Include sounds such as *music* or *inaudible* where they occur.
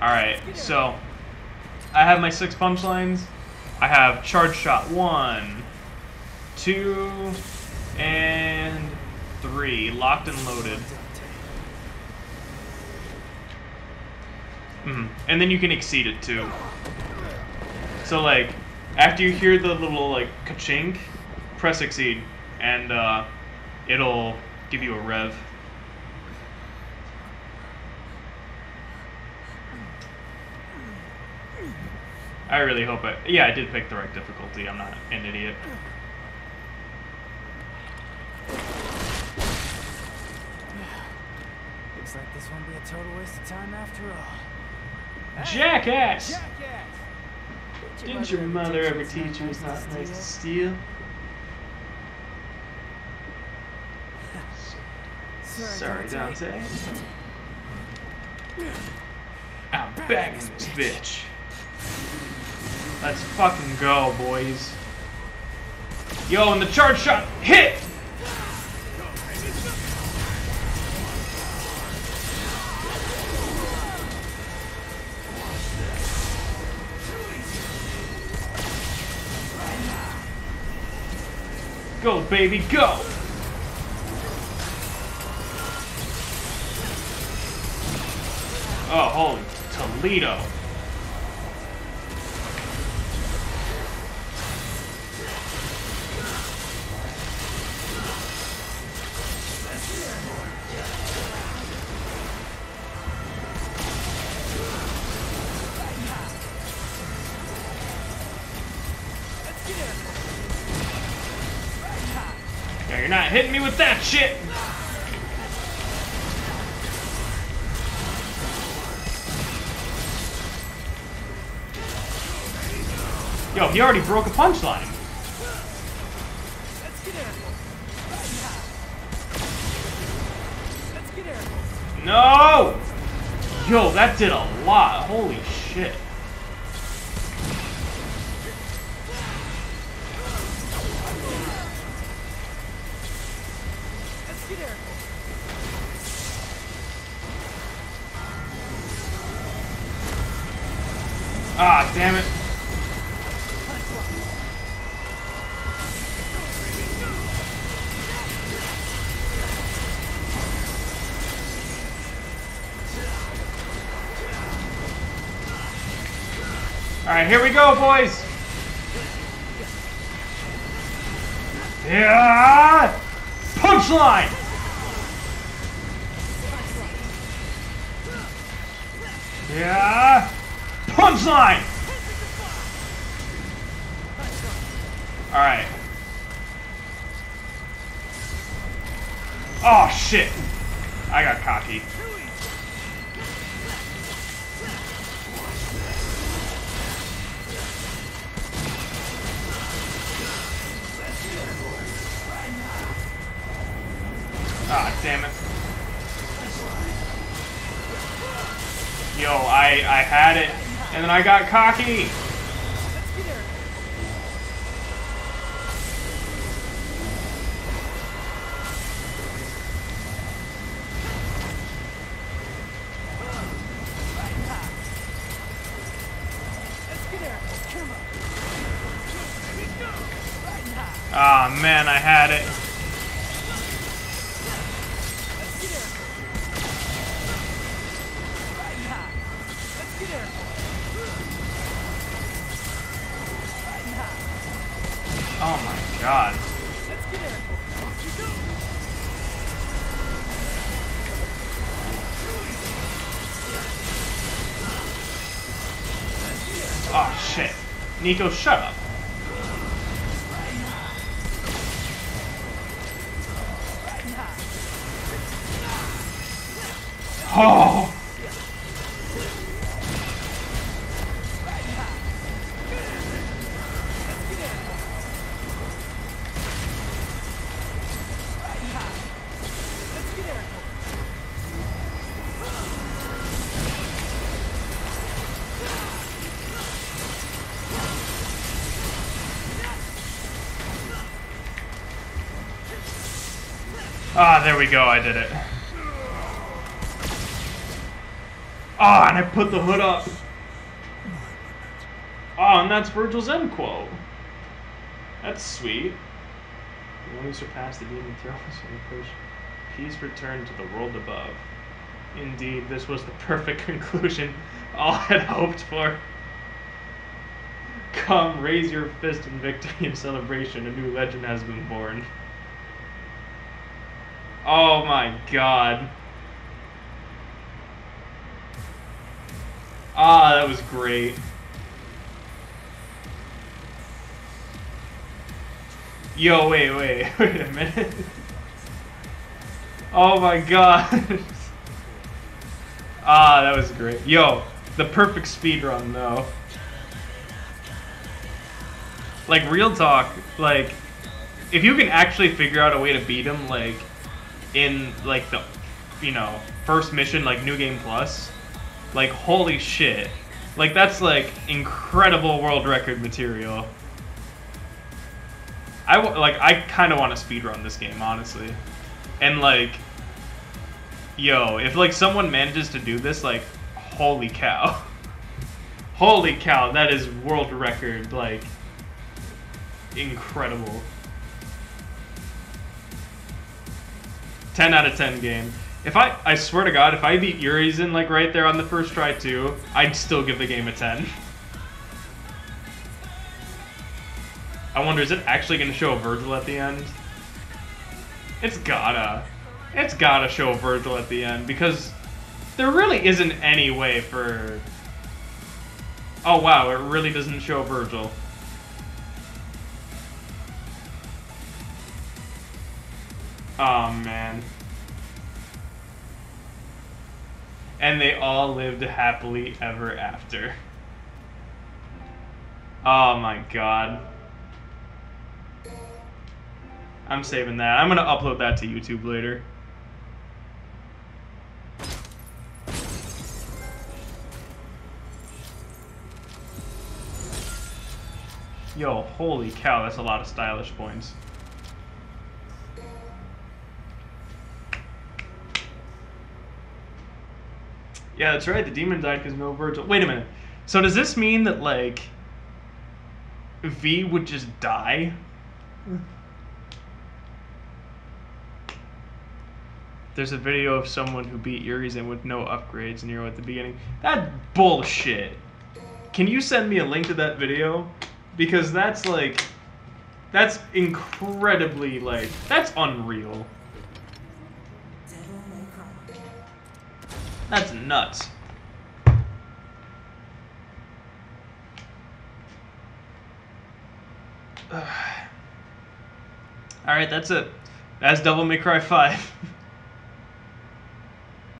Alright, so I have my six punchlines. I have charge shot one, two, and three. Locked and loaded. Mhm. And then you can exceed it too. So like, after you hear the little like ka-chink, press exceed, and uh, it'll give you a rev. I really hope I. Yeah, I did pick the right difficulty. I'm not an idiot. Looks like this won't be a total waste of time after all. Jackass! Jackass! Didn't your mother ever teach you it's not nice to steal? Sorry, Dante. I'm back in this bitch. Let's fucking go, boys. Yo, and the charge shot hit! Go, baby, go! Oh, holy Toledo. Yeah, you're not hitting me with that shit! Yo, he already broke a punchline. Let's get airborne. Let's get airborne. No! Yo, that did a lot. Holy shit. Ah, damn it. Alright, here we go, boys! Yeah! Punchline! Yeah! Punchline! Alright. Oh, shit. I got cocky. Ah, damn it. Yo, I I had it, and then I got cocky. Ah, man, I had it. God. Oh shit. Nico, shut up. Oh. Ah, there we go. I did it. Oh, and I put the hood up. Oh, and that's Virgil's end quote. That's sweet. The one who surpassed the demon thrones and approached peace returned to the world above. Indeed, this was the perfect *laughs* conclusion all *laughs* had hoped for. Come, raise your fist in victory and celebration. A new legend has been born. Oh my god. Ah, that was great. Yo, wait, wait, *laughs* wait a minute. Oh my god. *laughs* ah, that was great. Yo, the perfect speed run though. Like real talk, like if you can actually figure out a way to beat him like in like the you know, first mission like New Game Plus, like holy shit. Like that's like incredible world record material. I like I kind of want to speedrun this game honestly. And like yo, if like someone manages to do this like holy cow. *laughs* holy cow, that is world record like incredible. 10 out of 10 game. If I, I swear to God, if I beat Urizen like right there on the first try too, I'd still give the game a 10. *laughs* I wonder, is it actually going to show Virgil at the end? It's gotta. It's gotta show Virgil at the end, because there really isn't any way for... Oh wow, it really doesn't show Virgil. Oh man. And they all lived happily ever after. Oh my god. I'm saving that. I'm gonna upload that to YouTube later. Yo, holy cow, that's a lot of stylish points. Yeah, that's right. The demon died because no Virgil. Wait a minute. So does this mean that like V would just die? There's a video of someone who beat Urizen with no upgrades Nero at the beginning. That bullshit. Can you send me a link to that video? Because that's like, that's incredibly like, that's unreal. That's nuts. *sighs* Alright, that's it. That's Devil May Cry 5. *laughs*